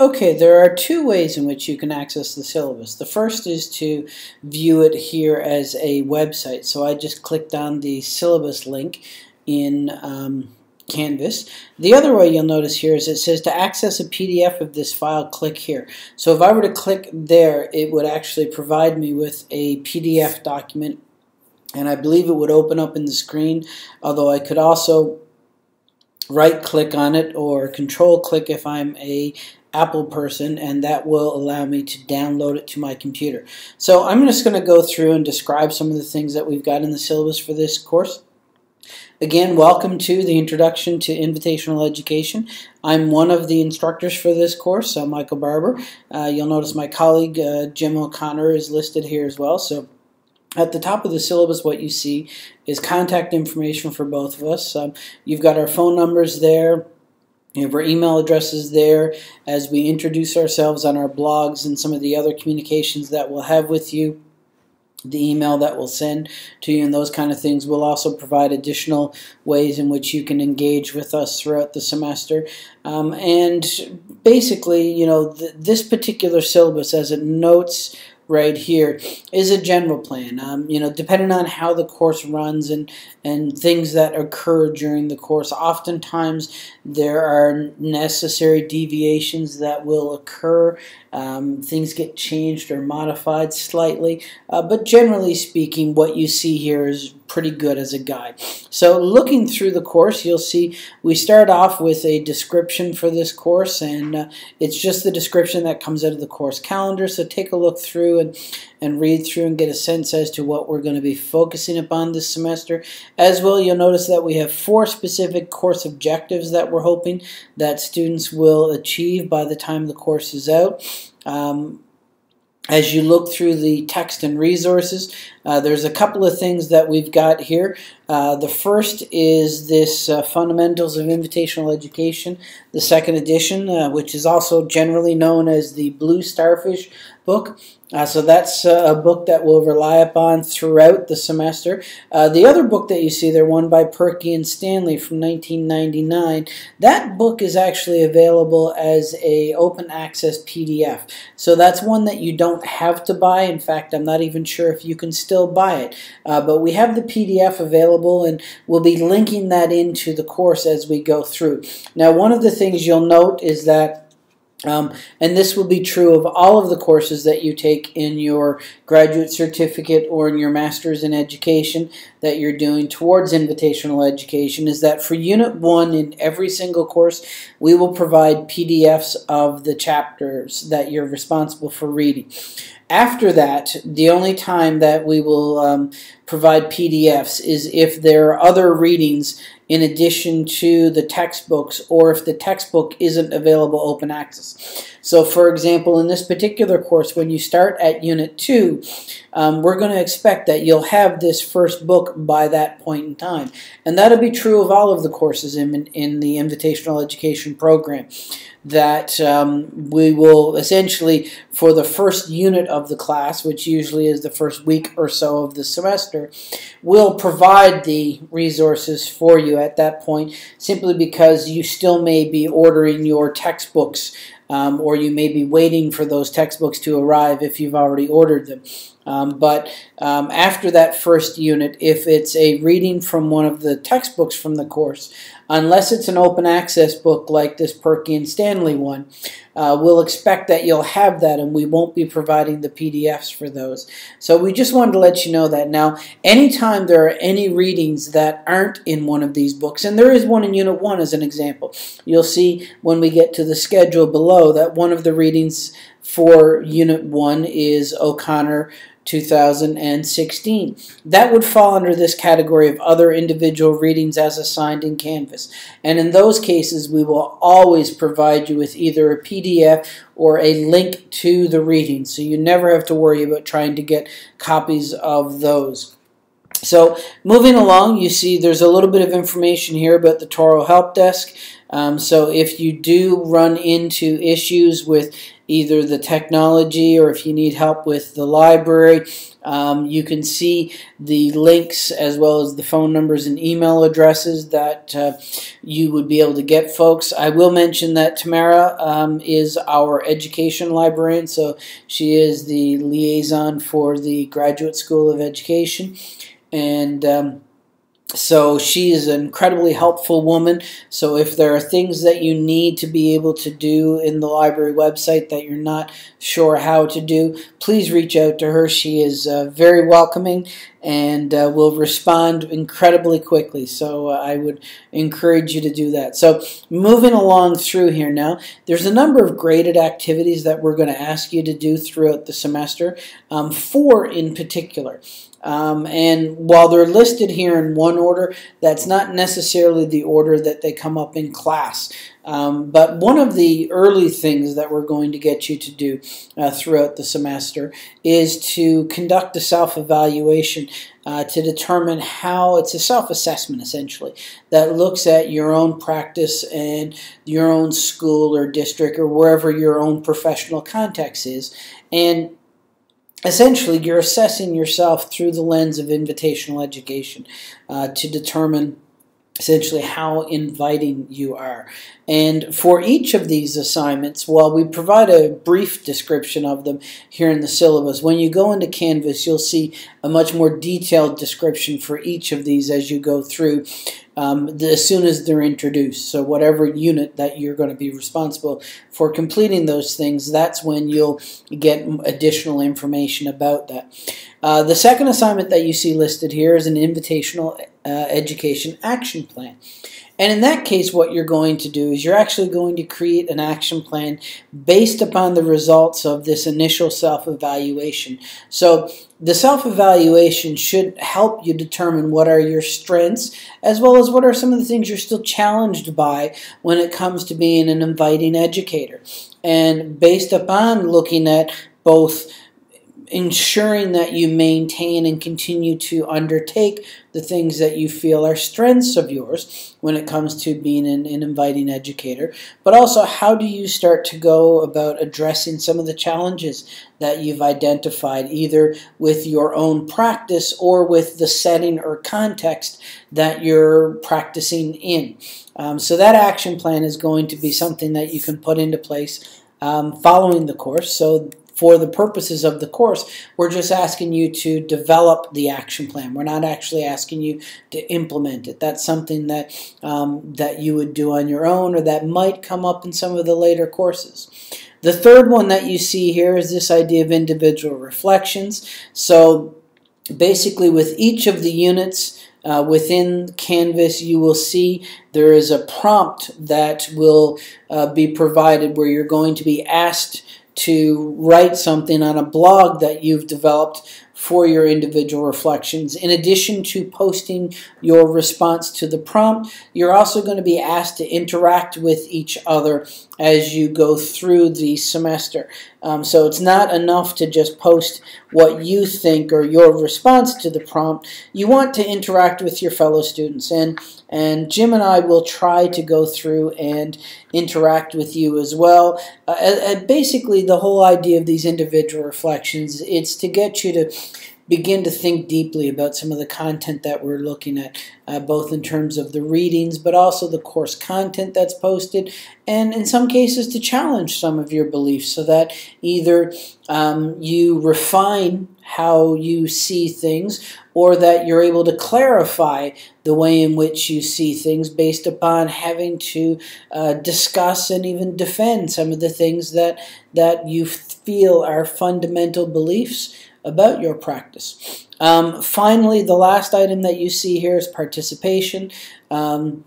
Okay, there are two ways in which you can access the syllabus. The first is to view it here as a website. So I just clicked on the syllabus link in um, Canvas. The other way you'll notice here is it says to access a PDF of this file, click here. So if I were to click there, it would actually provide me with a PDF document and I believe it would open up in the screen, although I could also right click on it or control click if I'm a Apple person and that will allow me to download it to my computer. So I'm just going to go through and describe some of the things that we've got in the syllabus for this course. Again, welcome to the Introduction to Invitational Education. I'm one of the instructors for this course, uh, Michael Barbour. Uh, you'll notice my colleague uh, Jim O'Connor is listed here as well. So at the top of the syllabus, what you see is contact information for both of us. Um, you've got our phone numbers there. You have our email addresses there as we introduce ourselves on our blogs and some of the other communications that we'll have with you. The email that we'll send to you and those kind of things. We'll also provide additional ways in which you can engage with us throughout the semester. Um, and basically, you know, th this particular syllabus, as it notes right here is a general plan. Um, you know, depending on how the course runs and and things that occur during the course, oftentimes there are necessary deviations that will occur. Um, things get changed or modified slightly, uh, but generally speaking, what you see here is pretty good as a guide. So looking through the course, you'll see we start off with a description for this course, and uh, it's just the description that comes out of the course calendar. So take a look through and, and read through and get a sense as to what we're going to be focusing upon this semester. As well, you'll notice that we have four specific course objectives that we're hoping that students will achieve by the time the course is out. Um, as you look through the text and resources, uh, there's a couple of things that we've got here. Uh, the first is this uh, Fundamentals of Invitational Education, the second edition, uh, which is also generally known as the Blue Starfish book. Uh, so that's uh, a book that we'll rely upon throughout the semester. Uh, the other book that you see there, one by Purkey and Stanley from 1999, that book is actually available as a open access PDF. So that's one that you don't have to buy. In fact, I'm not even sure if you can still buy it. Uh, but we have the PDF available and we'll be linking that into the course as we go through. Now, one of the things you'll note is that um, and this will be true of all of the courses that you take in your graduate certificate or in your master's in education that you're doing towards invitational education is that for unit one in every single course we will provide PDFs of the chapters that you're responsible for reading. After that, the only time that we will um, provide PDFs is if there are other readings in addition to the textbooks or if the textbook isn't available open access. So for example, in this particular course, when you start at Unit 2, um, we're going to expect that you'll have this first book by that point in time. And that'll be true of all of the courses in, in the Invitational Education program that um, we will essentially, for the first unit of the class, which usually is the first week or so of the semester, will provide the resources for you at that point simply because you still may be ordering your textbooks um, or you may be waiting for those textbooks to arrive if you've already ordered them. Um, but um, after that first unit, if it's a reading from one of the textbooks from the course, unless it's an open access book like this Purkey and Stanley one, uh, we'll expect that you'll have that and we won't be providing the PDFs for those. So we just wanted to let you know that. Now, anytime there are any readings that aren't in one of these books, and there is one in Unit 1 as an example, you'll see when we get to the schedule below that one of the readings for Unit 1 is O'Connor 2016. That would fall under this category of other individual readings as assigned in Canvas. And in those cases, we will always provide you with either a PDF or a link to the reading. So you never have to worry about trying to get copies of those. So moving along, you see there's a little bit of information here about the Touro Help Desk. Um, so if you do run into issues with either the technology or if you need help with the library, um, you can see the links as well as the phone numbers and email addresses that uh, you would be able to get folks. I will mention that Tamara um, is our education librarian, so she is the liaison for the Graduate School of Education. And um, so she is an incredibly helpful woman. So if there are things that you need to be able to do in the library website that you're not sure how to do, please reach out to her. She is uh, very welcoming and uh, will respond incredibly quickly. So uh, I would encourage you to do that. So moving along through here now, there's a number of graded activities that we're going to ask you to do throughout the semester, um, four in particular. Um, and while they're listed here in one order, that's not necessarily the order that they come up in class. Um, but one of the early things that we're going to get you to do uh, throughout the semester is to conduct a self-evaluation uh, to determine how it's a self-assessment essentially that looks at your own practice and your own school or district or wherever your own professional context is and essentially you're assessing yourself through the lens of invitational education uh, to determine essentially how inviting you are. And for each of these assignments, while we provide a brief description of them here in the syllabus, when you go into Canvas, you'll see a much more detailed description for each of these as you go through um, the, as soon as they're introduced. So whatever unit that you're going to be responsible for completing those things, that's when you'll get additional information about that. Uh, the second assignment that you see listed here is an invitational uh, education action plan. And in that case, what you're going to do is you're actually going to create an action plan based upon the results of this initial self-evaluation. So the self-evaluation should help you determine what are your strengths as well as what are some of the things you're still challenged by when it comes to being an inviting educator. And based upon looking at both ensuring that you maintain and continue to undertake the things that you feel are strengths of yours when it comes to being an, an, inviting educator, but also how do you start to go about addressing some of the challenges that you've identified, either with your own practice or with the setting or context that you're practicing in. Um, so that action plan is going to be something that you can put into place um, following the course. So for the purposes of the course, we're just asking you to develop the action plan. We're not actually asking you to implement it. That's something that um, that you would do on your own, or that might come up in some of the later courses. The third one that you see here is this idea of individual reflections. So basically, with each of the units. Uh, within Canvas, you will see there is a prompt that will uh, be provided where you're going to be asked to write something on a blog that you've developed for your individual reflections. In addition to posting your response to the prompt, you're also going to be asked to interact with each other as you go through the semester. Um, so it's not enough to just post what you think or your response to the prompt. You want to interact with your fellow students. And, and Jim and I will try to go through and interact with you as well. Uh, and basically, the whole idea of these individual reflections, it's to get you to begin to think deeply about some of the content that we're looking at, uh, both in terms of the readings, but also the course content that's posted, and in some cases to challenge some of your beliefs so that either um, you refine how you see things or that you're able to clarify the way in which you see things based upon having to uh, discuss and even defend some of the things that that you feel are fundamental beliefs about your practice. Um, finally, the last item that you see here is participation. Um,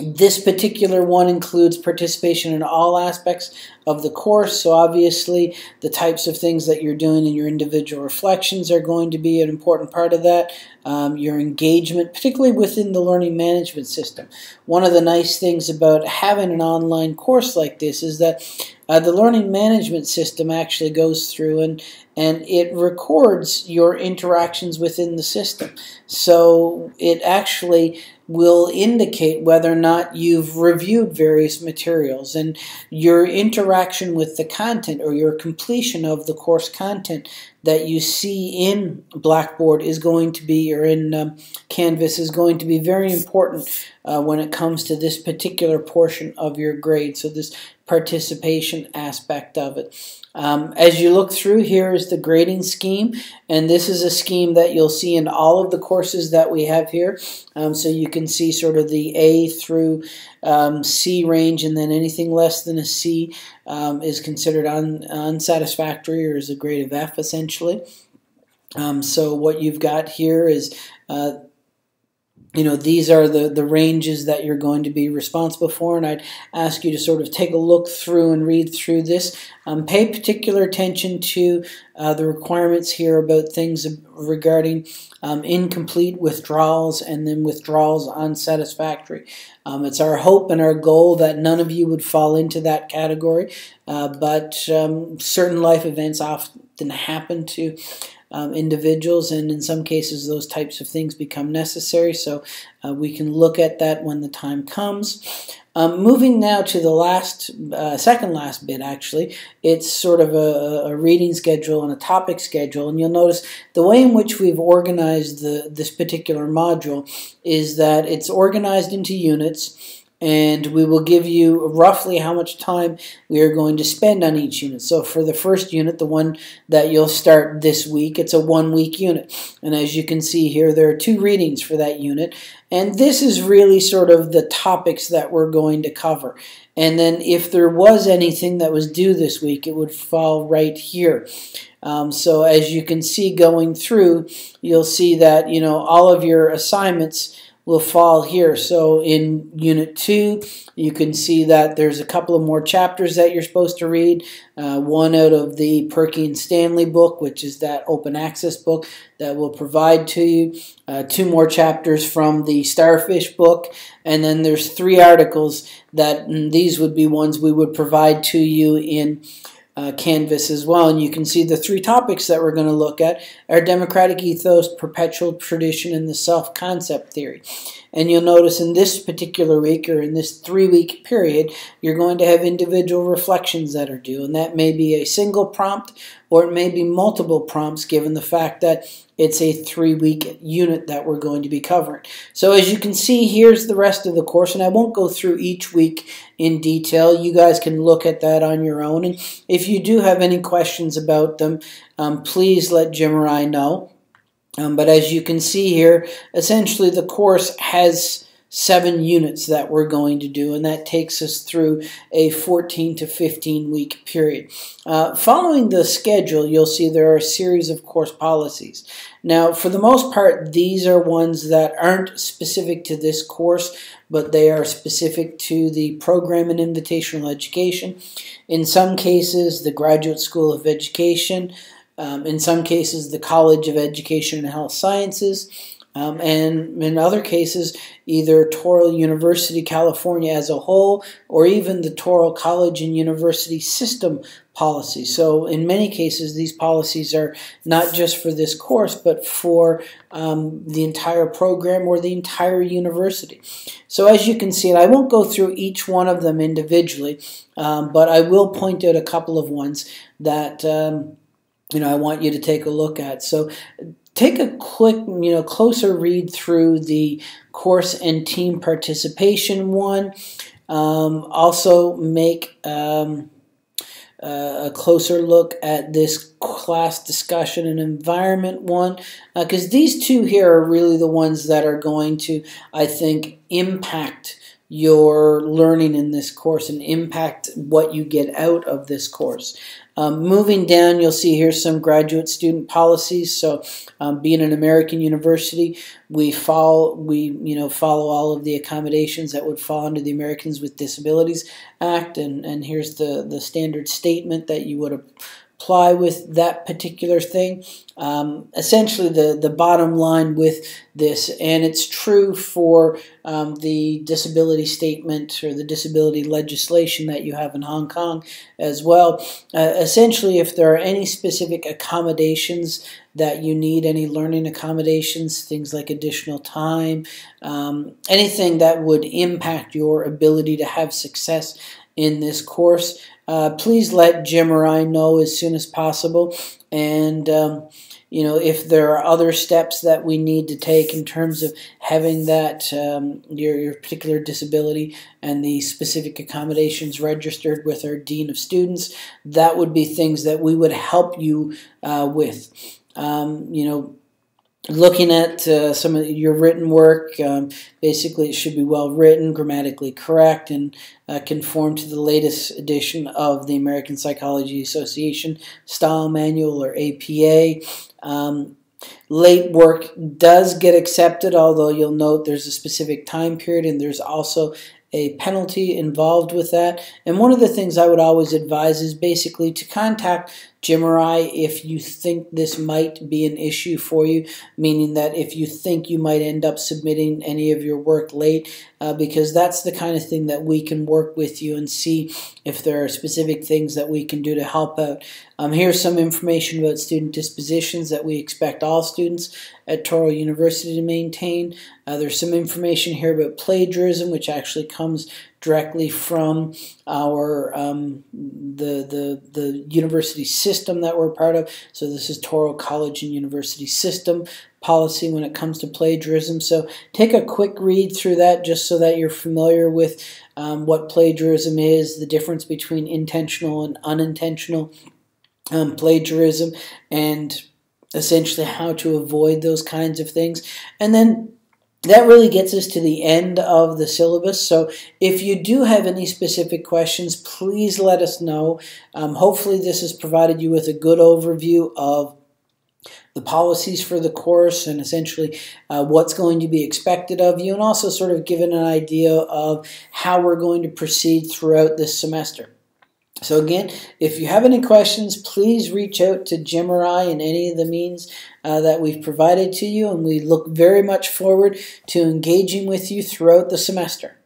this particular one includes participation in all aspects of the course. So obviously the types of things that you're doing in your individual reflections are going to be an important part of that. Um, your engagement, particularly within the learning management system. One of the nice things about having an online course like this is that uh, the learning management system actually goes through and, and it records your interactions within the system. So it actually will indicate whether or not you've reviewed various materials. And your interaction with the content or your completion of the course content that you see in Blackboard is going to be, or in um, Canvas, is going to be very important uh, when it comes to this particular portion of your grade. So this participation aspect of it. Um, as you look through, here is the grading scheme, and this is a scheme that you'll see in all of the courses that we have here. Um, so you can see sort of the A through um, C range, and then anything less than a C um, is considered un unsatisfactory or is a grade of F essentially. Um, so what you've got here is uh, you know these are the the ranges that you're going to be responsible for and i'd ask you to sort of take a look through and read through this. Um, pay particular attention to uh, the requirements here about things regarding um, incomplete withdrawals and then withdrawals unsatisfactory. Um, it's our hope and our goal that none of you would fall into that category uh, but um, certain life events often happen to um, individuals, and in some cases, those types of things become necessary. So uh, we can look at that when the time comes. Um, moving now to the last, uh, second last bit, actually, it's sort of a, a, reading schedule and a topic schedule, and you'll notice the way in which we've organized the, this particular module is that it's organized into units and we will give you roughly how much time we are going to spend on each unit. So for the first unit, the one that you'll start this week, it's a one week unit. And as you can see here, there are two readings for that unit. And this is really sort of the topics that we're going to cover. And then if there was anything that was due this week, it would fall right here. Um, so as you can see going through, you'll see that, you know, all of your assignments will fall here. So in Unit 2, you can see that there's a couple of more chapters that you're supposed to read. Uh, one out of the Purkey and Stanley book, which is that open access book that will provide to you. Uh, two more chapters from the Starfish book. And then there's three articles that these would be ones we would provide to you in uh, Canvas as well. And you can see the three topics that we're going to look at are democratic ethos, perceptual tradition, and the self-concept theory. And you'll notice in this particular week or in this three-week period, you're going to have individual reflections that are due. And that may be a single prompt or it may be multiple prompts given the fact that it's a three-week unit that we're going to be covering. So as you can see, here's the rest of the course, and I won't go through each week in detail. You guys can look at that on your own. And if you do have any questions about them, um, please let Jim or I know. Um, but as you can see here, essentially the course has seven units that we're going to do, and that takes us through a 14 to 15 week period. Uh, following the schedule, you'll see there are a series of course policies. Now, for the most part, these are ones that aren't specific to this course, but they are specific to the program in invitational education. In some cases, the Graduate School of Education, um, in some cases, the College of Education and Health Sciences, um, and in other cases, either Touro University, California as a whole, or even the Touro College and University system policy. So in many cases, these policies are not just for this course, but for um, the entire program or the entire university. So as you can see, and I won't go through each one of them individually, um, but I will point out a couple of ones that um, you know I want you to take a look at. So take a quick, you know, closer read through the course and team participation one. Um, also make um, uh, a closer look at this class discussion and environment one because uh, these two here are really the ones that are going to, I think, impact your learning in this course and impact what you get out of this course. Um, moving down, you'll see here some graduate student policies. So, um, being an American university, we follow we you know follow all of the accommodations that would fall under the Americans with Disabilities Act, and and here's the the standard statement that you would apply with that particular thing. Um, essentially, the, the bottom line with this, and it's true for um, the disability statement or the disability legislation that you have in Hong Kong as well. Uh, essentially, if there are any specific accommodations that you need, any learning accommodations, things like additional time, um, anything that would impact your ability to have success in this course, uh, please let Jim or I know as soon as possible. And, um, you know, if there are other steps that we need to take in terms of having that, um, your, your particular disability and the specific accommodations registered with our Dean of Students, that would be things that we would help you uh, with. Um, you know, looking at uh, some of your written work, um, basically it should be well written, grammatically correct, and uh, conform to the latest edition of the American Psychology Association Style Manual or APA. Um, late work does get accepted, although you'll note there's a specific time period and there's also a penalty involved with that. And one of the things I would always advise is basically to contact Jim or I if you think this might be an issue for you, meaning that if you think you might end up submitting any of your work late, uh, because that's the kind of thing that we can work with you and see if there are specific things that we can do to help out. Um, here's some information about student dispositions that we expect all students at Touro University to maintain. Uh, there's some information here about plagiarism, which actually comes directly from our um, the, the the university system that we're part of. So this is Touro College and University System policy when it comes to plagiarism. So take a quick read through that just so that you're familiar with um, what plagiarism is, the difference between intentional and unintentional um, plagiarism, and essentially how to avoid those kinds of things. And then that really gets us to the end of the syllabus. So if you do have any specific questions, please let us know. Um, hopefully this has provided you with a good overview of the policies for the course and essentially uh, what's going to be expected of you and also sort of given an idea of how we're going to proceed throughout this semester. So again, if you have any questions, please reach out to Jim or I in any of the means uh, that we've provided to you, and we look very much forward to engaging with you throughout the semester.